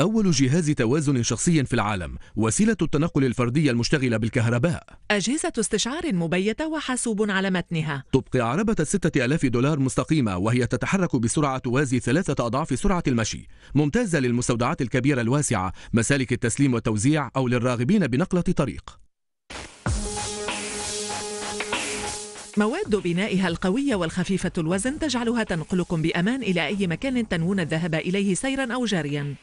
أول جهاز توازن شخصي في العالم وسيلة التنقل الفردية المشتغلة بالكهرباء. أجهزة استشعار مبيتة وحاسوب على متنها. تبقي عربة ستة ألاف دولار مستقيمة وهي تتحرك بسرعة توازي ثلاثة أضعاف سرعة المشي. ممتازة للمستودعات الكبيرة الواسعة مسالك التسليم والتوزيع أو للراغبين بنقلة طريق. مواد بنائها القوية والخفيفة الوزن تجعلها تنقلكم بأمان إلى أي مكان تنوون الذهاب إليه سيرا أو جاريا.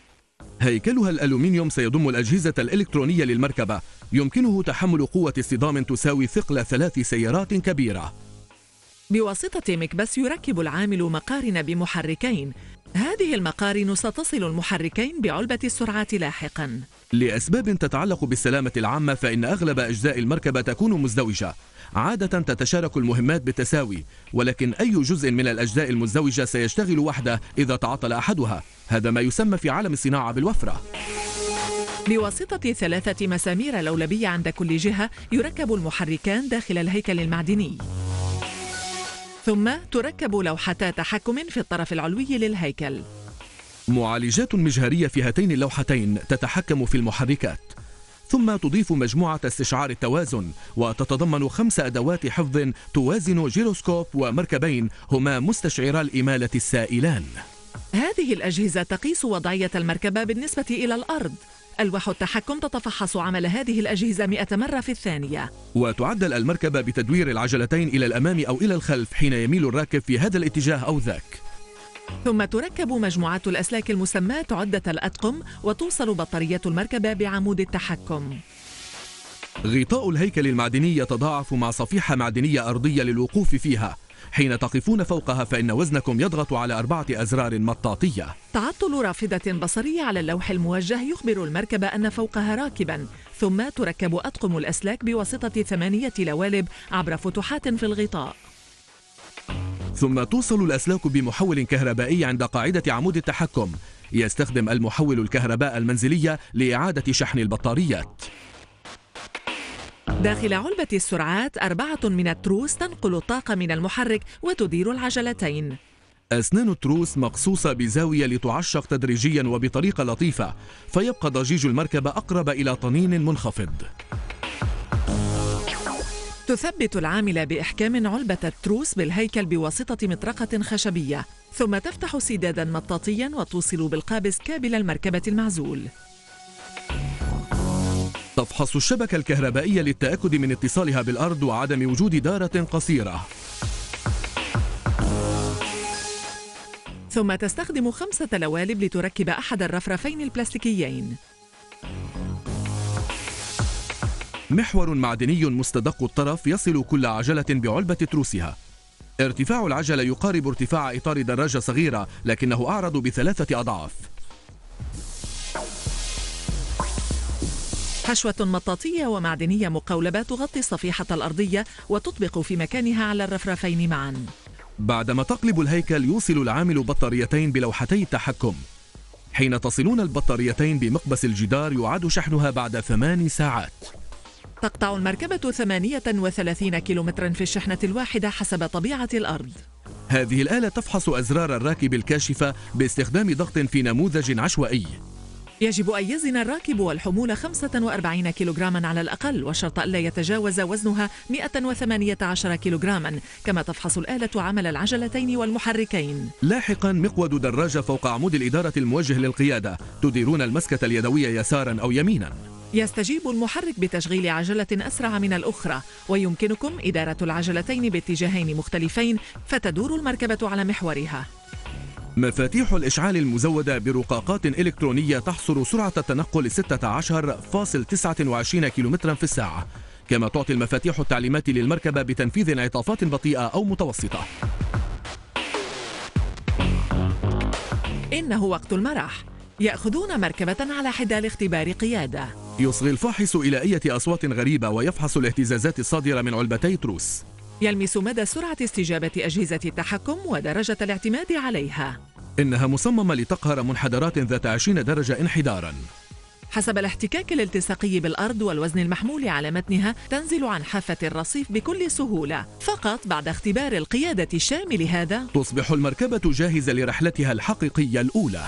هيكلها الألومنيوم سيضم الأجهزة الإلكترونية للمركبة. يمكنه تحمل قوة اصطدام تساوي ثقل ثلاث سيارات كبيرة. بواسطة مكبس يركب العامل مقارن بمحركين. هذه المقارن ستصل المحركين بعلبة السرعات لاحقا. لأسباب تتعلق بالسلامة العامة فإن أغلب أجزاء المركبة تكون مزدوجة. عادة تتشارك المهمات بالتساوي ولكن أي جزء من الأجزاء المزدوجة سيشتغل وحده إذا تعطل أحدها. هذا ما يسمى في عالم الصناعة بالوفرة. بواسطة ثلاثة مسامير لولبية عند كل جهة يركب المحركان داخل الهيكل المعدني. ثم تركب لوحتا تحكم في الطرف العلوي للهيكل. معالجات مجهرية في هاتين اللوحتين تتحكم في المحركات. ثم تضيف مجموعة استشعار التوازن وتتضمن خمس أدوات حفظ توازن جيروسكوب ومركبين هما مستشعرا الإمالة السائلان. هذه الأجهزة تقيس وضعية المركبة بالنسبة إلى الأرض ألواح التحكم تتفحص عمل هذه الأجهزة مئة مرة في الثانية. وتعدل المركبة بتدوير العجلتين إلى الأمام أو إلى الخلف حين يميل الراكب في هذا الاتجاه أو ذاك. ثم تركب مجموعات الأسلاك المسماة عدة الأطقم وتوصل بطارية المركبة بعمود التحكم. غطاء الهيكل المعدني يتضاعف مع صفيحة معدنية أرضية للوقوف فيها. حين تقفون فوقها فإن وزنكم يضغط على أربعة أزرار مطاطية. تعطل رافدة بصرية على اللوح الموجه يخبر المركبة أن فوقها راكبا ثم تركب أطقم الأسلاك بواسطة ثمانية لوالب عبر فتحات في الغطاء. ثم توصل الأسلاك بمحول كهربائي عند قاعدة عمود التحكم. يستخدم المحول الكهرباء المنزلية لإعادة شحن البطاريات. داخل علبة السرعات أربعة من التروس تنقل الطاقة من المحرك وتدير العجلتين. أسنان التروس مقصوصة بزاوية لتعشق تدريجيا وبطريقة لطيفة فيبقى ضجيج المركبة أقرب إلى طنين منخفض. تثبت العاملة بإحكام علبة التروس بالهيكل بواسطة مطرقة خشبية ثم تفتح سدادا مطاطيا وتوصل بالقابس كابل المركبة المعزول. تفحص الشبكة الكهربائية للتأكد من اتصالها بالأرض وعدم وجود دارة قصيرة. ثم تستخدم خمسة لوالب لتركب أحد الرفرفين البلاستيكيين. محور معدني مستدق الطرف يصل كل عجلة بعلبة تروسها. ارتفاع العجلة يقارب ارتفاع إطار دراجة صغيرة لكنه أعرض بثلاثة أضعاف. حشوة مطاطية ومعدنية مقولبة تغطي الصفيحة الأرضية وتطبق في مكانها على الرفرفين معا. بعدما تقلب الهيكل يوصل العامل بطاريتين بلوحتي التحكم. حين تصلون البطاريتين بمقبس الجدار يعاد شحنها بعد ثمان ساعات. تقطع المركبة 38 كيلومترا في الشحنة الواحدة حسب طبيعة الأرض. هذه الآلة تفحص أزرار الراكب الكاشفة باستخدام ضغط في نموذج عشوائي. يجب أن يزن الراكب والحمول 45 كيلوغراما على الأقل وشرط ألا يتجاوز وزنها 118 كيلوغراما كما تفحص الآلة عمل العجلتين والمحركين. لاحقا مقود دراجة فوق عمود الإدارة الموجه للقيادة تديرون المسكة اليدوية يسارا أو يمينا. يستجيب المحرك بتشغيل عجلة أسرع من الأخرى ويمكنكم إدارة العجلتين باتجاهين مختلفين فتدور المركبة على محورها. مفاتيح الإشعال المزودة برقاقات إلكترونية تحصر سرعة التنقل 16.29 كم في الساعة. كما تعطي المفاتيح التعليمات للمركبة بتنفيذ انعطافات بطيئة أو متوسطة. إنه وقت المرح. يأخذون مركبة على حدة لاختبار قيادة. يصغي الفاحص إلى أي أصوات غريبة ويفحص الاهتزازات الصادرة من علبتي تروس. يلمس مدى سرعة استجابة أجهزة التحكم ودرجة الاعتماد عليها. إنها مصممة لتقهر منحدرات ذات 20 درجة انحدارا. حسب الاحتكاك الالتصاقي بالأرض والوزن المحمول على متنها تنزل عن حافة الرصيف بكل سهولة. فقط بعد اختبار القيادة الشامل هذا تصبح المركبة جاهزة لرحلتها الحقيقية الأولى.